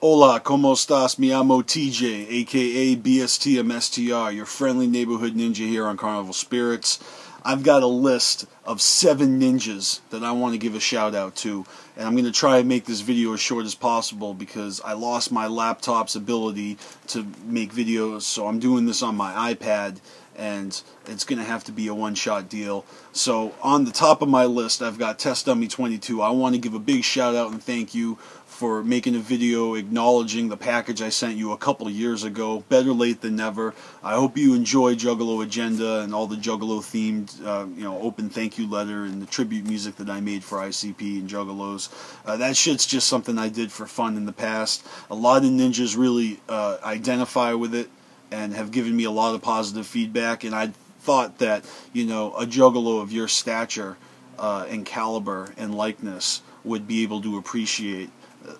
Hola, ¿cómo estás? Mi amo TJ, aka BSTMSTR, your friendly neighborhood ninja here on Carnival Spirits. I've got a list of seven ninjas that I want to give a shout out to, and I'm going to try and make this video as short as possible because I lost my laptop's ability to make videos, so I'm doing this on my iPad, and it's going to have to be a one-shot deal. So on the top of my list, I've got Test Dummy 22. I want to give a big shout out and thank you for making a video acknowledging the package I sent you a couple years ago. Better late than never. I hope you enjoy Juggalo Agenda and all the Juggalo themed, uh, you know, open thank you letter and the tribute music that I made for ICP and Juggalos. Uh, that shit's just something I did for fun in the past. A lot of ninjas really uh, identify with it and have given me a lot of positive feedback. And I thought that you know a Juggalo of your stature uh, and caliber and likeness would be able to appreciate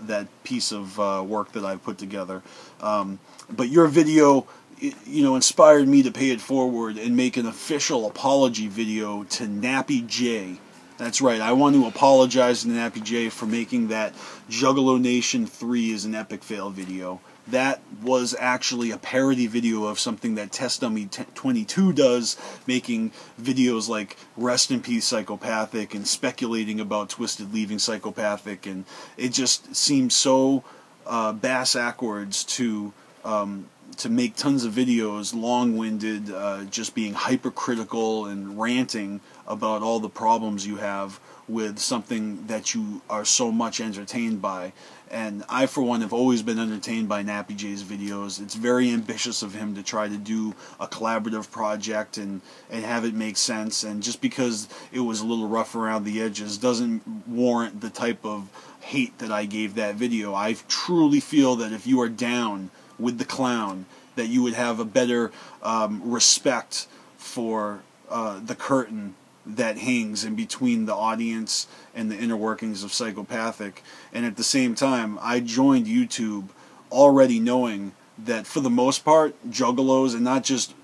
that piece of uh, work that I've put together. Um, but your video, you know, inspired me to pay it forward and make an official apology video to Nappy J. That's right. I want to apologize to Nappy J for making that Juggalo Nation 3 is an epic fail video that was actually a parody video of something that Test Dummy 22 does, making videos like Rest in Peace Psychopathic and speculating about Twiztid leaving Psychopathic, and it just seems so uh, bass ackwards to um, to make tons of videos, long-winded, uh, just being hypercritical and ranting about all the problems you have with something that you are so much entertained by. And I, for one, have always been entertained by Nappy J's videos. It's very ambitious of him to try to do a collaborative project and, and have it make sense. And just because it was a little rough around the edges doesn't warrant the type of hate that I gave that video. I truly feel that if you are down with the clown, that you would have a better um, respect for uh, the curtain that hangs in between the audience and the inner workings of psychopathic. And at the same time, I joined YouTube already knowing that for the most part, juggalos and not just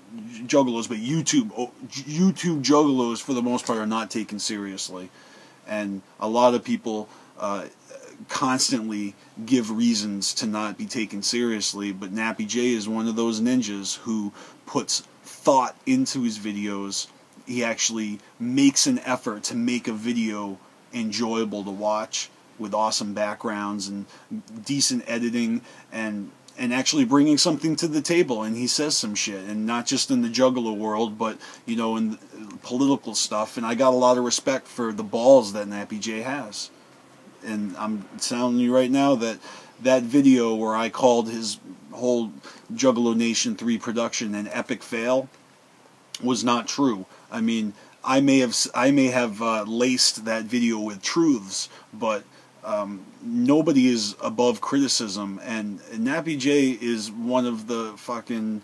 juggalos, but YouTube YouTube juggalos for the most part are not taken seriously, and a lot of people uh, constantly give reasons to not be taken seriously. But Nappy J is one of those ninjas who puts thought into his videos he actually makes an effort to make a video enjoyable to watch with awesome backgrounds and decent editing and and actually bringing something to the table and he says some shit and not just in the juggalo world but you know in political stuff and I got a lot of respect for the balls that Nappy J has and I'm telling you right now that that video where I called his whole Juggalo Nation 3 production an epic fail was not true. I mean, I may have I may have uh, laced that video with truths, but um, nobody is above criticism, and Nappy J is one of the fucking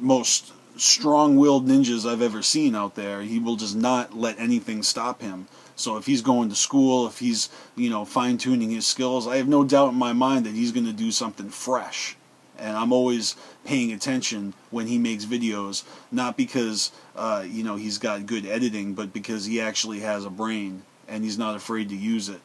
most strong-willed ninjas I've ever seen out there. He will just not let anything stop him. So if he's going to school, if he's you know fine-tuning his skills, I have no doubt in my mind that he's going to do something fresh and I'm always paying attention when he makes videos, not because uh, you know he's got good editing, but because he actually has a brain and he's not afraid to use it.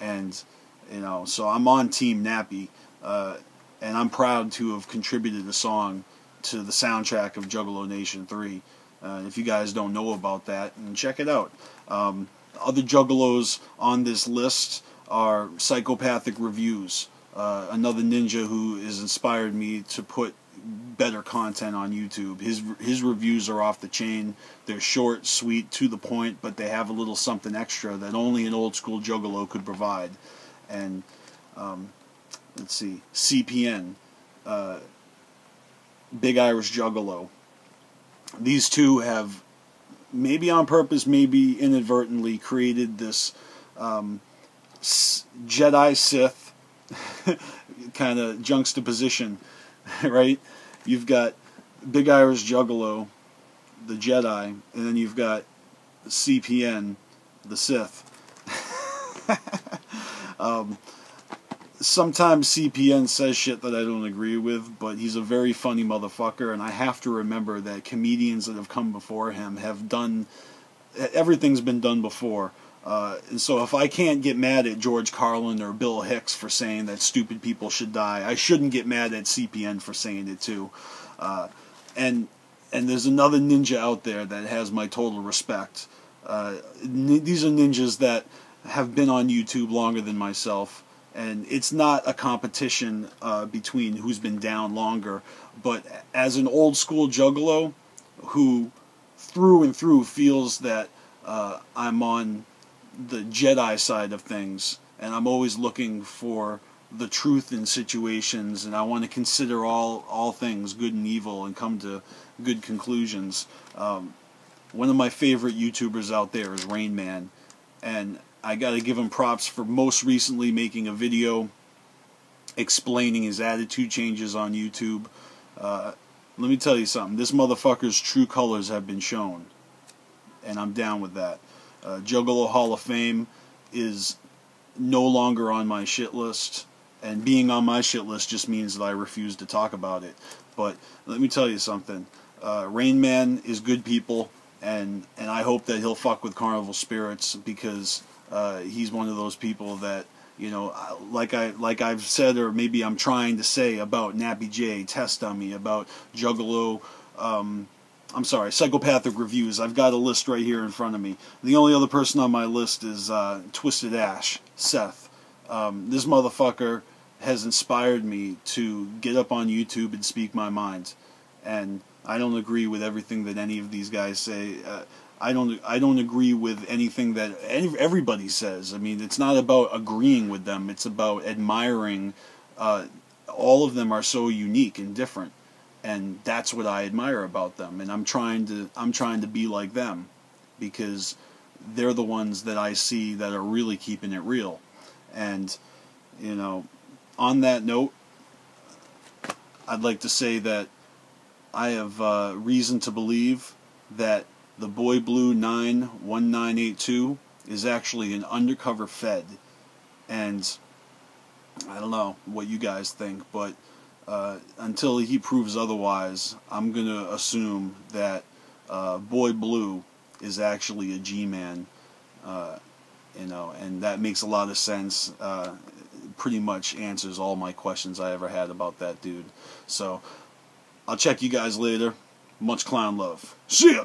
And you know, so I'm on Team Nappy, uh, and I'm proud to have contributed a song to the soundtrack of Juggalo Nation 3. Uh, if you guys don't know about that, and check it out. Um, other Juggalos on this list are psychopathic reviews uh, another ninja who has inspired me to put better content on YouTube. His his reviews are off the chain. They're short, sweet, to the point, but they have a little something extra that only an old school juggalo could provide. And um, let's see, CPN, uh, Big Irish Juggalo. These two have, maybe on purpose, maybe inadvertently, created this um, Jedi Sith kind of juxtaposition, right? You've got Big Irish Juggalo, the Jedi, and then you've got CPN, the Sith. um, sometimes CPN says shit that I don't agree with, but he's a very funny motherfucker, and I have to remember that comedians that have come before him have done everything's been done before. Uh, and so if I can't get mad at George Carlin or Bill Hicks for saying that stupid people should die, I shouldn't get mad at CPN for saying it too. Uh, and and there's another ninja out there that has my total respect. Uh, these are ninjas that have been on YouTube longer than myself, and it's not a competition uh, between who's been down longer. But as an old school juggalo, who through and through feels that uh, I'm on the Jedi side of things, and I'm always looking for the truth in situations, and I want to consider all all things good and evil and come to good conclusions. Um, one of my favorite YouTubers out there is Rain Man, and I got to give him props for most recently making a video explaining his attitude changes on YouTube. Uh, let me tell you something. This motherfucker's true colors have been shown, and I'm down with that. Uh, Juggalo Hall of Fame is no longer on my shit list, and being on my shit list just means that I refuse to talk about it. But let me tell you something. Uh, Rain Man is good people, and and I hope that he'll fuck with Carnival Spirits because uh, he's one of those people that you know, like I like I've said, or maybe I'm trying to say about Nappy J, Test Dummy, about Juggalo. Um, I'm sorry, psychopathic reviews. I've got a list right here in front of me. The only other person on my list is uh, Twiztid Ash, Seth. Um, this motherfucker has inspired me to get up on YouTube and speak my mind. And I don't agree with everything that any of these guys say. Uh, I don't I don't agree with anything that any, everybody says. I mean, it's not about agreeing with them. It's about admiring. Uh, all of them are so unique and different, and that's what I admire about them. And I'm trying to I'm trying to be like them, because they're the ones that I see that are really keeping it real. And you know, on that note, I'd like to say that I have uh, reason to believe that the Boy Blue 91982 is actually an undercover Fed. And I don't know what you guys think, but uh, until he proves otherwise, I'm going to assume that uh, Boy Blue is actually a G Man. Uh, you know, and that makes a lot of sense. Uh, pretty much answers all my questions I ever had about that dude. So I'll check you guys later. Much clown love. See ya!